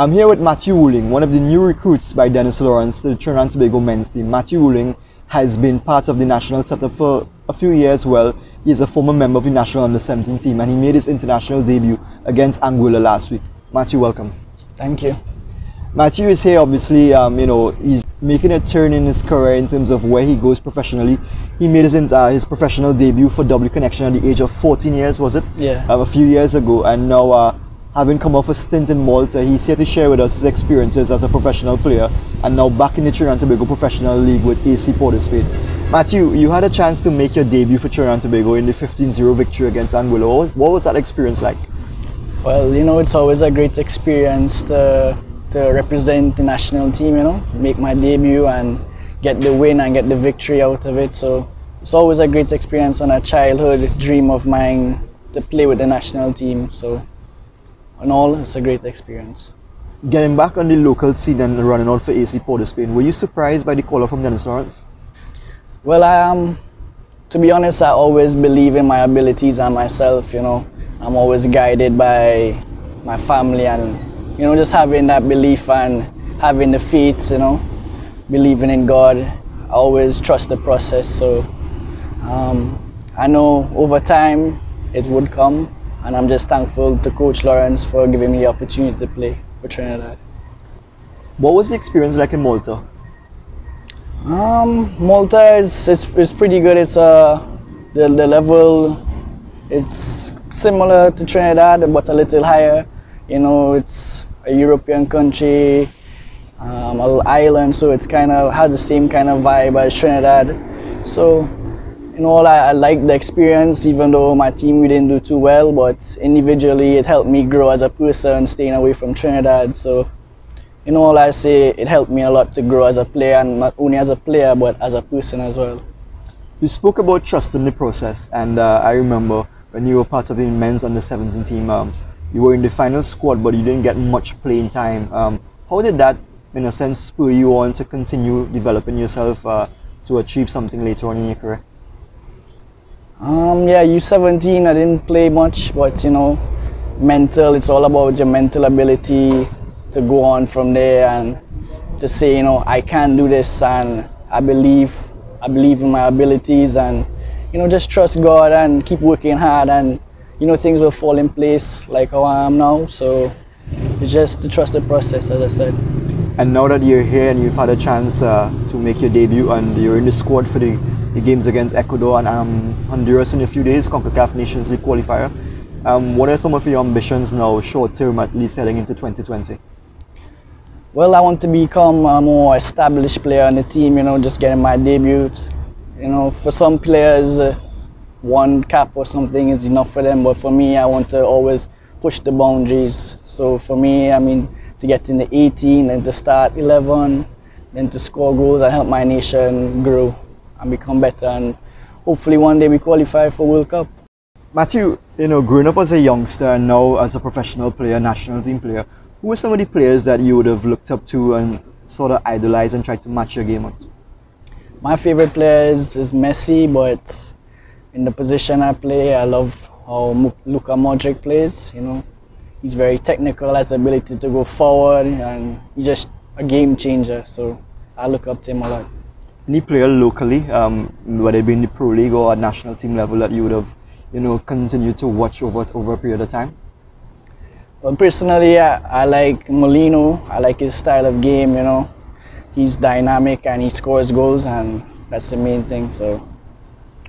I'm here with Matthew Woo Ling, one of the new recruits by Dennis Lawrence to the Trinidad and Tobago men's team. Matthew Woo Ling has been part of the national setup for a few years well. He is a former member of the national under 17 team and he made his international debut against Anguilla last week. Matthew, welcome. Thank you. Matthew is here obviously, um, you know, he's making a turn in his career in terms of where he goes professionally. He made his, uh, his professional debut for W Connection at the age of 14 years, was it? Yeah. Um, a few years ago and now uh, having come off a stint in Malta, he's here to share with us his experiences as a professional player and now back in the Trinidad and Tobago Professional League with AC Port. Matthew, you had a chance to make your debut for Trinidad and Tobago in the 15-0 victory against Anguilla. What was, what was that experience like? Well, you know, it's always a great experience to, to represent the national team, you know, make my debut and get the win and get the victory out of it. So it's always a great experience and a childhood dream of mine to play with the national team. So in all, it's a great experience. Getting back on the local scene and running out for AC Port of Spain, were you surprised by the call from Dennis Lawrence? Well, I am, to be honest, I always believe in my abilities and myself, you know. I'm always guided by my family and, you know, just having that belief and having the faith, you know, believing in God. I always trust the process. So um, I know over time it would come and I'm just thankful to Coach Lawrence for giving me the opportunity to play for Trinidad. What was the experience like in Malta? Um, Malta is, is pretty good. It's uh, the, the level, it's similar to Trinidad, but a little higher. You know, it's a European country, um, an island, so it's kind of has the same kind of vibe as Trinidad. So, you know, I, I like the experience, even though my team we didn't do too well, but individually it helped me grow as a person, staying away from Trinidad. So, in all I say, it helped me a lot to grow as a player, and not only as a player, but as a person as well. You spoke about trusting the process, and uh, I remember when you were part of the men's under 17 team, um, you were in the final squad, but you didn't get much playing time. Um, how did that, in a sense, spur you on to continue developing yourself uh, to achieve something later on in your career? Um, yeah, U17, I didn't play much, but you know, mental, it's all about your mental ability to go on from there and to say, you know, I can do this and I believe, I believe in my abilities and, you know, just trust God and keep working hard and, you know, things will fall in place like how I am now. So it's just to trust the process, as I said. And now that you're here and you've had a chance uh, to make your debut and you're in the squad for the, the games against Ecuador and um, Honduras in a few days, CONCACAF Nations League qualifier, um, what are some of your ambitions now, short term at least heading into 2020? Well, I want to become a more established player on the team, you know, just getting my debut. You know, for some players, uh, one cap or something is enough for them, but for me, I want to always push the boundaries. So for me, I mean, to get in the 18 and to start 11, then to score goals and help my nation grow and become better. And hopefully one day we qualify for World Cup. Matthew, you know, growing up as a youngster and now as a professional player, national team player, who were some of the players that you would have looked up to and sort of idolized and tried to match your game on? My favorite player is, is Messi, but in the position I play, I love how Luka Modric plays. You know, he's very technical, has the ability to go forward, and he's just a game changer. So I look up to him a lot. Any player locally, um, whether it be in the pro league or at national team level, that you would have, you know, continued to watch over over a period of time? Well, personally, I, I like Molino. I like his style of game. You know, he's dynamic and he scores goals, and that's the main thing. So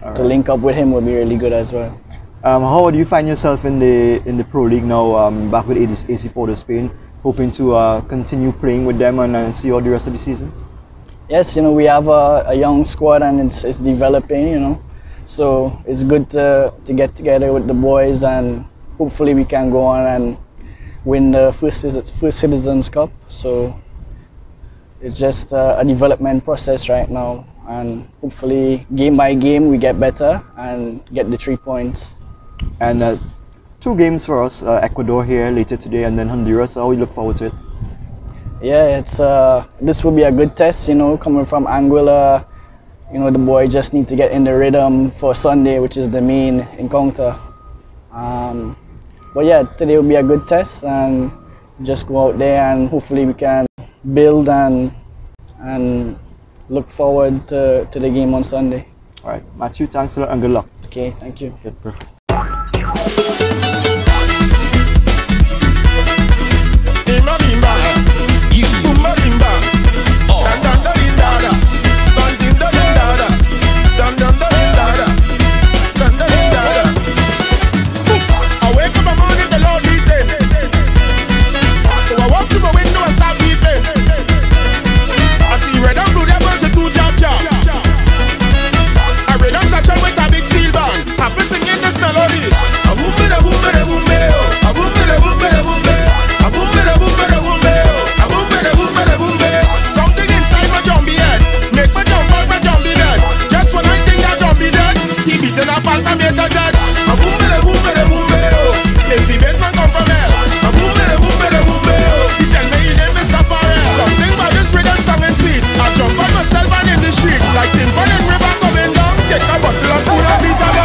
All to link up with him would be really good as well. Um, how do you find yourself in the in the pro league now? Um, back with AC AC Port of Spain, hoping to uh, continue playing with them and, and see all the rest of the season. Yes, you know, we have a, a young squad and it's, it's developing, you know. So it's good to, to get together with the boys and hopefully we can go on and win the first, first Citizens Cup. So it's just a, a development process right now. And hopefully, game by game, we get better and get the three points. And uh, two games for us: uh, Ecuador here later today, and then Honduras. How we look forward to it. Yeah, it's uh, this will be a good test, you know, coming from Anguilla. You know, the boy just need to get in the rhythm for Sunday, which is the main encounter. Um, but yeah, today will be a good test, and just go out there and hopefully we can build and and look forward to, to the game on Sunday. All right, Matthew, thanks a lot and good luck. Okay, thank you. Okay, perfect. Plus full of bitterness